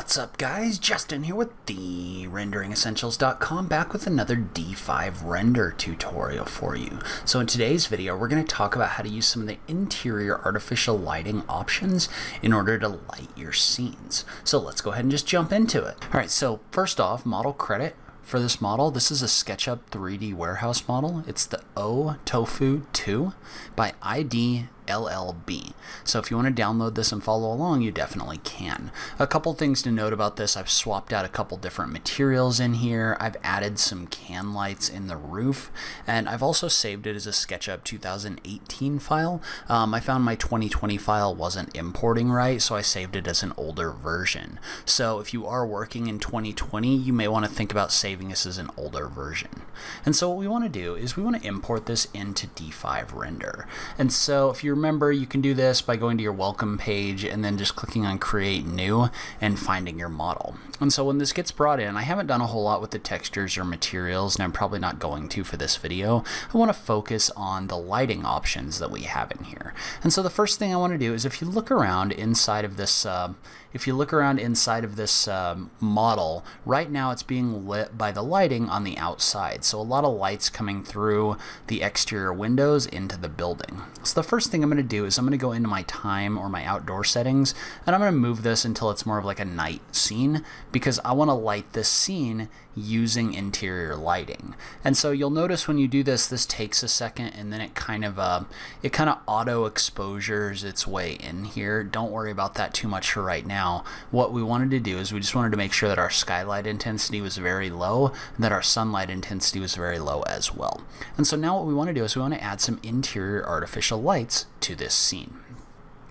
What's up guys? Justin here with the renderingessentials.com back with another D5 render tutorial for you. So in today's video we're going to talk about how to use some of the interior artificial lighting options in order to light your scenes. So let's go ahead and just jump into it. Alright, so first off, model credit for this model. This is a SketchUp 3D warehouse model. It's the O Tofu 2 by ID LLB. So if you want to download this and follow along, you definitely can. A couple things to note about this, I've swapped out a couple different materials in here. I've added some can lights in the roof, and I've also saved it as a SketchUp 2018 file. Um, I found my 2020 file wasn't importing right, so I saved it as an older version. So if you are working in 2020, you may want to think about saving this as an older version. And so what we want to do is we want to import this into D5 Render. And so if you're remember, you can do this by going to your welcome page and then just clicking on create new and finding your model. And so when this gets brought in, I haven't done a whole lot with the textures or materials, and I'm probably not going to for this video. I want to focus on the lighting options that we have in here. And so the first thing I want to do is if you look around inside of this, uh, if you look around inside of this um, model, right now it's being lit by the lighting on the outside. So a lot of lights coming through the exterior windows into the building. So the first thing I'm going to do is I'm going to go into my time or my outdoor settings and I'm going to move this until it's more of like a night scene because I want to light this scene using interior lighting. And so you'll notice when you do this, this takes a second and then it kind of uh, it kind of auto exposures its way in here. Don't worry about that too much for right now. What we wanted to do is we just wanted to make sure that our skylight intensity was very low and that our sunlight intensity was very low as well. And so now what we want to do is we want to add some interior artificial lights to this scene.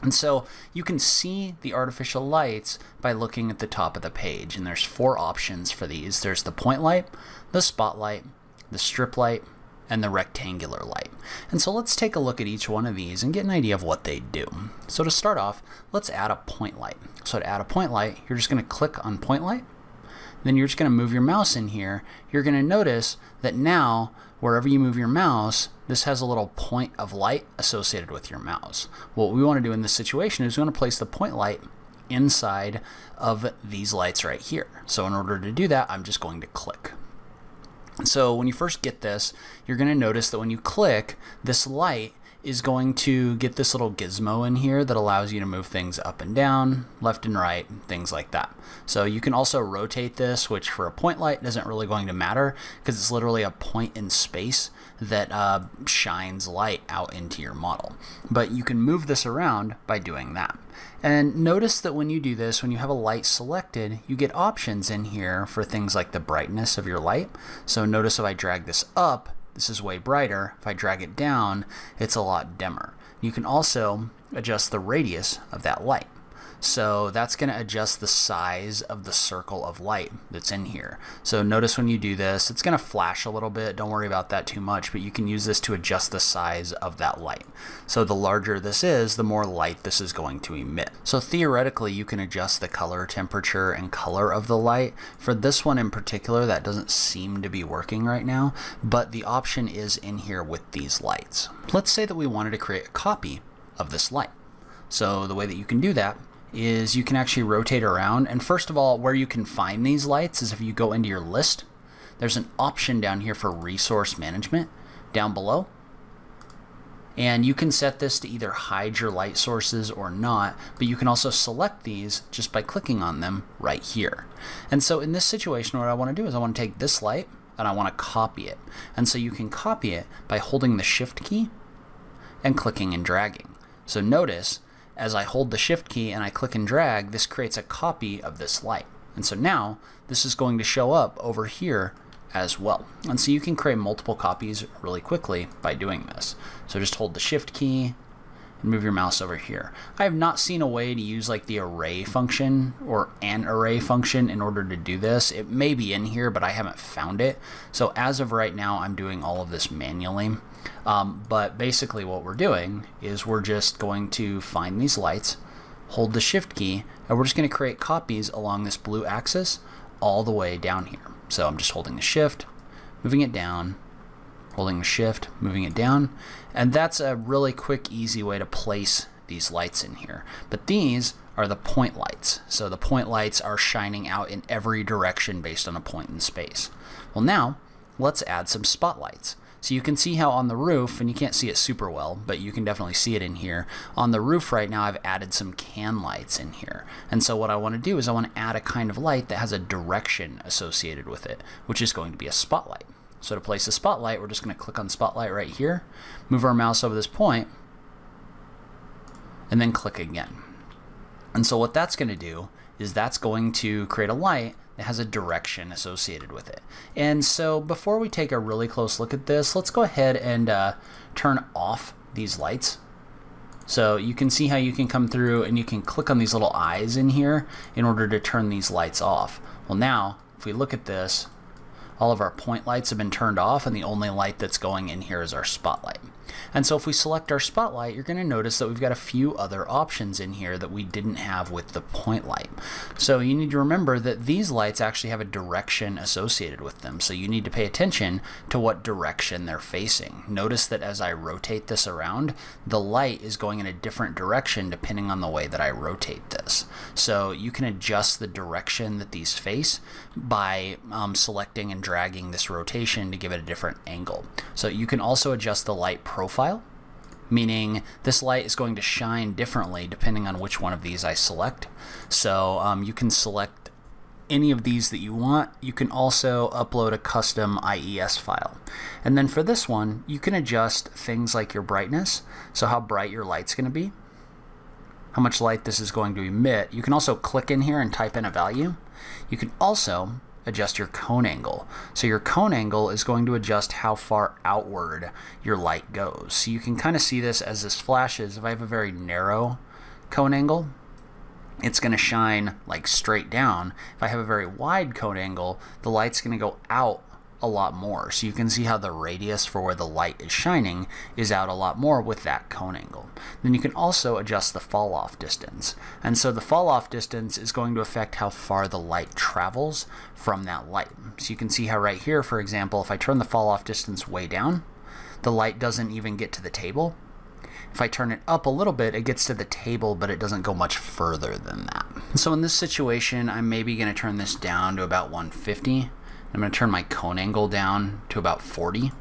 And so you can see the artificial lights by looking at the top of the page. And there's four options for these. There's the point light, the spotlight, the strip light, and the rectangular light. And so let's take a look at each one of these and get an idea of what they do. So to start off, let's add a point light. So to add a point light, you're just going to click on point light. Then you're just going to move your mouse in here. You're going to notice that now wherever you move your mouse, this has a little point of light associated with your mouse. What we want to do in this situation is we want to place the point light inside of these lights right here. So in order to do that, I'm just going to click. So when you first get this, you're going to notice that when you click, this light is going to get this little gizmo in here that allows you to move things up and down, left and right, things like that. So you can also rotate this, which for a point light isn't really going to matter because it's literally a point in space that uh, shines light out into your model. But you can move this around by doing that. And notice that when you do this, when you have a light selected, you get options in here for things like the brightness of your light. So notice if I drag this up, this is way brighter. If I drag it down, it's a lot dimmer. You can also adjust the radius of that light. So that's going to adjust the size of the circle of light that's in here. So notice when you do this, it's going to flash a little bit. Don't worry about that too much, but you can use this to adjust the size of that light. So the larger this is, the more light this is going to emit. So theoretically, you can adjust the color, temperature, and color of the light. For this one in particular, that doesn't seem to be working right now, but the option is in here with these lights. Let's say that we wanted to create a copy of this light. So the way that you can do that is you can actually rotate around. And first of all, where you can find these lights is if you go into your list, there's an option down here for resource management down below. And you can set this to either hide your light sources or not, but you can also select these just by clicking on them right here. And so in this situation, what I want to do is I want to take this light and I want to copy it. And so you can copy it by holding the shift key and clicking and dragging. So notice as I hold the shift key and I click and drag, this creates a copy of this light. And so now this is going to show up over here as well. And so you can create multiple copies really quickly by doing this. So just hold the shift key move your mouse over here. I have not seen a way to use like the array function or an array function in order to do this. It may be in here, but I haven't found it. So as of right now, I'm doing all of this manually. Um, but basically what we're doing is we're just going to find these lights, hold the shift key, and we're just going to create copies along this blue axis all the way down here. So I'm just holding the shift, moving it down, holding shift, moving it down, and that's a really quick, easy way to place these lights in here. But these are the point lights. So the point lights are shining out in every direction based on a point in space. Well now, let's add some spotlights. So you can see how on the roof, and you can't see it super well, but you can definitely see it in here. On the roof right now, I've added some can lights in here. And so what I want to do is I want to add a kind of light that has a direction associated with it, which is going to be a spotlight. So to place a spotlight, we're just going to click on spotlight right here, move our mouse over this point, and then click again. And so what that's going to do is that's going to create a light that has a direction associated with it. And so before we take a really close look at this, let's go ahead and uh, turn off these lights. So you can see how you can come through and you can click on these little eyes in here in order to turn these lights off. Well now, if we look at this, all of our point lights have been turned off and the only light that's going in here is our spotlight. And so if we select our spotlight, you're going to notice that we've got a few other options in here that we didn't have with the point light. So you need to remember that these lights actually have a direction associated with them. So you need to pay attention to what direction they're facing. Notice that as I rotate this around, the light is going in a different direction depending on the way that I rotate this. So you can adjust the direction that these face by um, selecting and dragging this rotation to give it a different angle. So you can also adjust the light profile, meaning this light is going to shine differently depending on which one of these I select. So um, you can select any of these that you want. You can also upload a custom IES file. And then for this one, you can adjust things like your brightness, so how bright your light's going to be, how much light this is going to emit. You can also click in here and type in a value. You can also adjust your cone angle. So your cone angle is going to adjust how far outward your light goes. So you can kind of see this as this flashes. If I have a very narrow cone angle, it's going to shine like straight down. If I have a very wide cone angle, the light's going to go out a lot more. So you can see how the radius for where the light is shining is out a lot more with that cone angle. Then you can also adjust the fall off distance. And so the fall off distance is going to affect how far the light travels from that light. So you can see how right here, for example, if I turn the fall off distance way down, the light doesn't even get to the table. If I turn it up a little bit, it gets to the table, but it doesn't go much further than that. So in this situation, I'm maybe going to turn this down to about 150 I'm going to turn my cone angle down to about 40.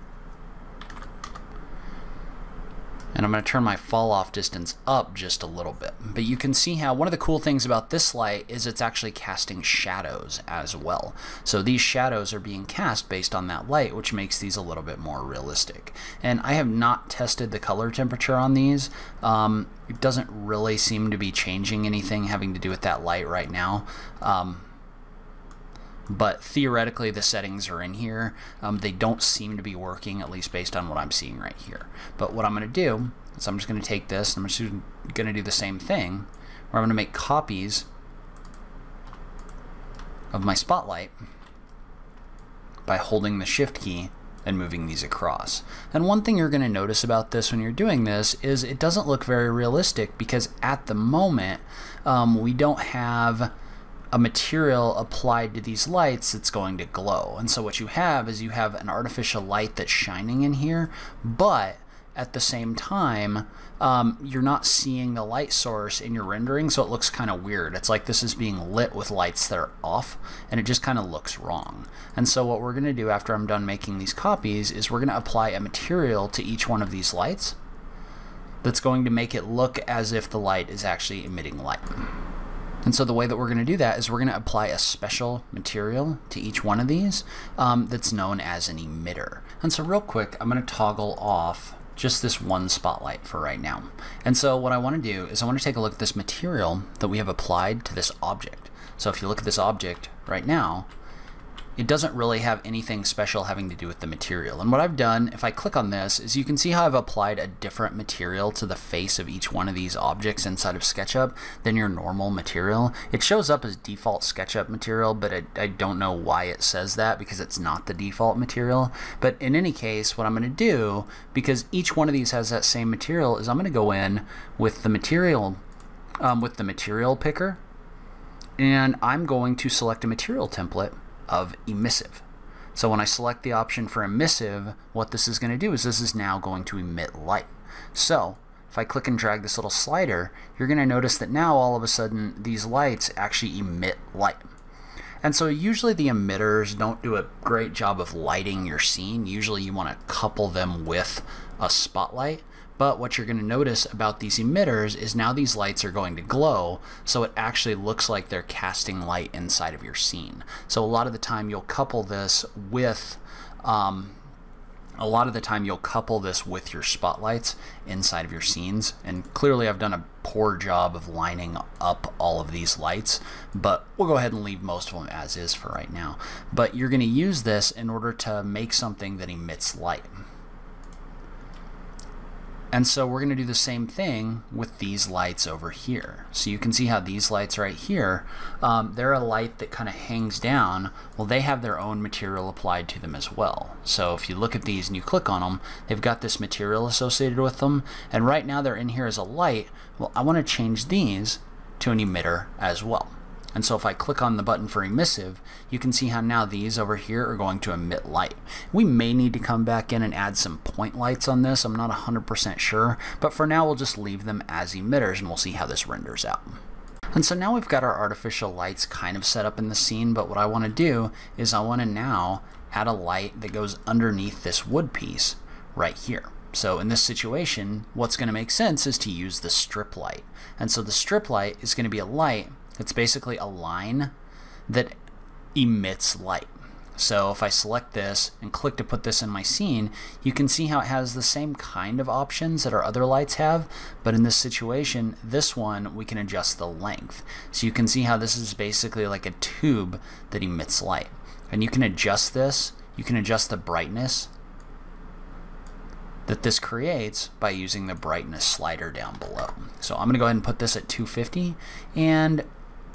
And I'm going to turn my fall off distance up just a little bit. But you can see how one of the cool things about this light is it's actually casting shadows as well. So these shadows are being cast based on that light, which makes these a little bit more realistic. And I have not tested the color temperature on these. Um, it doesn't really seem to be changing anything having to do with that light right now. Um, but theoretically the settings are in here. Um, they don't seem to be working, at least based on what I'm seeing right here. But what I'm going to do is I'm just going to take this and I'm just going to do the same thing, where I'm going to make copies of my spotlight by holding the shift key and moving these across. And one thing you're going to notice about this when you're doing this is it doesn't look very realistic because at the moment um, we don't have a material applied to these lights it's going to glow. And so what you have is you have an artificial light that's shining in here, but at the same time, um, you're not seeing the light source in your rendering, so it looks kind of weird. It's like this is being lit with lights that are off, and it just kind of looks wrong. And so what we're going to do after I'm done making these copies is we're going to apply a material to each one of these lights that's going to make it look as if the light is actually emitting light. And so the way that we're going to do that is we're going to apply a special material to each one of these um, that's known as an emitter. And so real quick, I'm going to toggle off just this one spotlight for right now. And so what I want to do is I want to take a look at this material that we have applied to this object. So if you look at this object right now, it doesn't really have anything special having to do with the material. And what I've done, if I click on this, is you can see how I've applied a different material to the face of each one of these objects inside of SketchUp than your normal material. It shows up as default SketchUp material, but I, don't know why it says that because it's not the default material. But in any case, what I'm going to do, because each one of these has that same material, is I'm going to go in with the material, um, with the material picker, and I'm going to select a material template of emissive. So when I select the option for emissive, what this is going to do is this is now going to emit light. So if I click and drag this little slider, you're going to notice that now all of a sudden these lights actually emit light. And so usually the emitters don't do a great job of lighting your scene. Usually you want to couple them with a spotlight. But what you're going to notice about these emitters is now these lights are going to glow, so it actually looks like they're casting light inside of your scene. So a lot of the time you'll couple this with um, a lot of the time you'll couple this with your spotlights inside of your scenes. And clearly I've done a poor job of lining up all of these lights but we'll go ahead and leave most of them as is for right now. But you're going to use this in order to make something that emits light and so we're going to do the same thing with these lights over here. So you can see how these lights right here, um, they're a light that kind of hangs down. Well, they have their own material applied to them as well. So if you look at these and you click on them, they've got this material associated with them. And right now they're in here as a light. Well, I want to change these to an emitter as well. And so if I click on the button for emissive, you can see how now these over here are going to emit light. We may need to come back in and add some point lights on this. I'm not 100% sure, but for now we'll just leave them as emitters and we'll see how this renders out. And so now we've got our artificial lights kind of set up in the scene, but what I want to do is I want to now add a light that goes underneath this wood piece right here. So in this situation, what's going to make sense is to use the strip light. And so the strip light is going to be a light it's basically a line that emits light. So if I select this and click to put this in my scene, you can see how it has the same kind of options that our other lights have, but in this situation, this one, we can adjust the length. So you can see how this is basically like a tube that emits light. And you can adjust this, you can adjust the brightness that this creates by using the brightness slider down below. So I'm gonna go ahead and put this at 250, and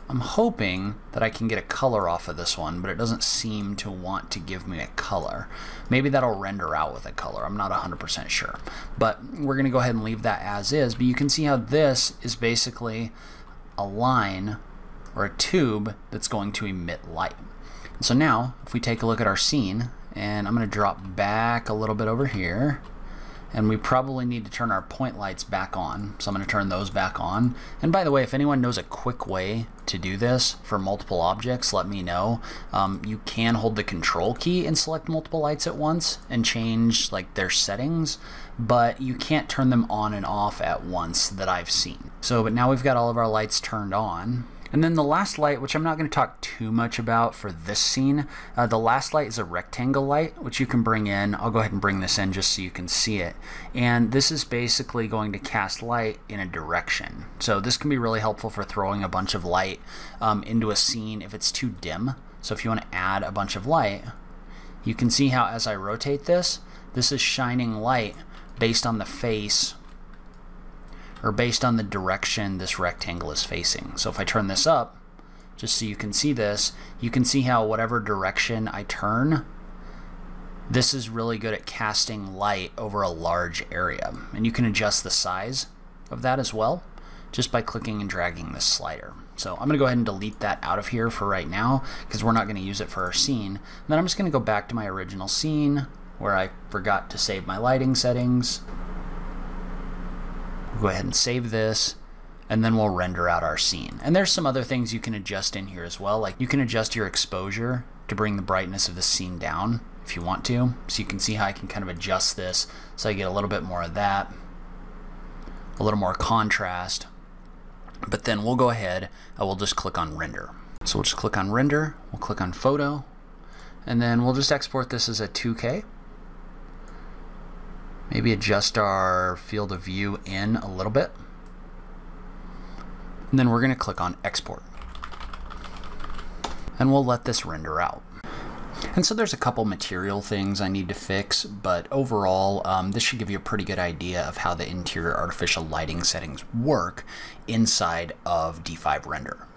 I'm hoping that I can get a color off of this one, but it doesn't seem to want to give me a color. Maybe that'll render out with a color. I'm not 100% sure. But we're going to go ahead and leave that as is. But you can see how this is basically a line or a tube that's going to emit light. So now, if we take a look at our scene, and I'm going to drop back a little bit over here, and we probably need to turn our point lights back on. So I'm going to turn those back on. And by the way, if anyone knows a quick way to do this for multiple objects, let me know. Um, you can hold the control key and select multiple lights at once and change like their settings, but you can't turn them on and off at once that I've seen. So, but now we've got all of our lights turned on. And then the last light, which I'm not going to talk too much about for this scene, uh, the last light is a rectangle light, which you can bring in. I'll go ahead and bring this in just so you can see it. And this is basically going to cast light in a direction. So this can be really helpful for throwing a bunch of light um, into a scene if it's too dim. So if you want to add a bunch of light, you can see how as I rotate this, this is shining light based on the face or based on the direction this rectangle is facing. So if I turn this up, just so you can see this, you can see how whatever direction I turn, this is really good at casting light over a large area. And you can adjust the size of that as well just by clicking and dragging this slider. So I'm going to go ahead and delete that out of here for right now because we're not going to use it for our scene. And then I'm just going to go back to my original scene where I forgot to save my lighting settings go ahead and save this and then we'll render out our scene. And there's some other things you can adjust in here as well. Like you can adjust your exposure to bring the brightness of the scene down if you want to. So you can see how I can kind of adjust this so I get a little bit more of that, a little more contrast. But then we'll go ahead and we'll just click on render. So we'll just click on render, we'll click on photo, and then we'll just export this as a 2K. Maybe adjust our field of view in a little bit. And then we're going to click on export. And we'll let this render out. And so there's a couple material things I need to fix, but overall, um, this should give you a pretty good idea of how the interior artificial lighting settings work inside of D5 Render.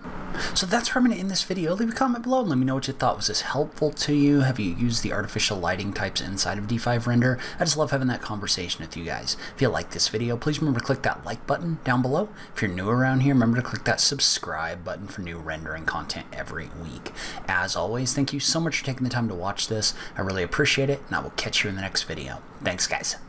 So that's where I'm going to end this video. Leave a comment below and let me know what you thought. Was this helpful to you? Have you used the artificial lighting types inside of D5 Render? I just love having that conversation with you guys. If you like this video, please remember to click that like button down below. If you're new around here, remember to click that subscribe button for new rendering content every week. As always, thank you so much for taking the time to watch this. I really appreciate it, and I will catch you in the next video. Thanks, guys.